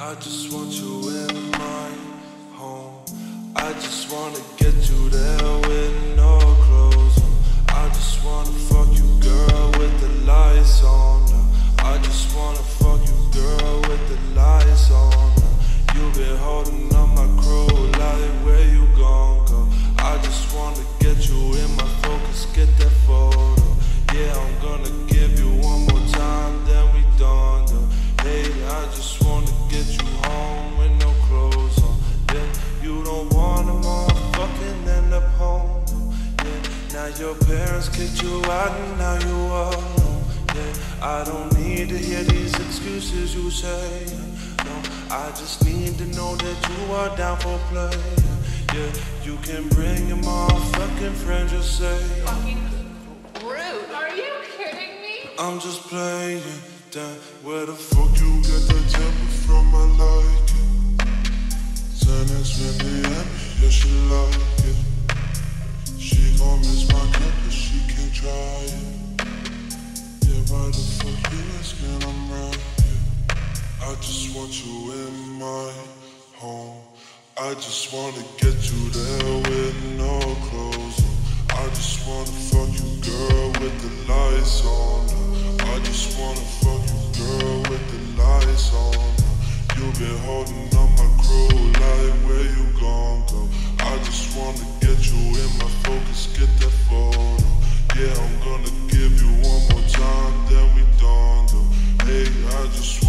I just want you in my home. I just wanna get you there with your parents kicked you out and now you are alone. Yeah, I don't need to hear these excuses you say. No, I just need to know that you are down for play. Yeah, you can bring your motherfucking friends, just say. Fucking rude. Are you kidding me? I'm just playing. Damn, where the fuck you get that temper from? just want you in my home. I just wanna get you there with no clothes on. I just wanna fuck you, girl, with the lights on. I just wanna fuck you, girl, with the lights on. You've been holding on my crew like where you gon' go. I just wanna get you in my focus, get that photo. Yeah, I'm gonna give you one more time, then we done though. Hey, I just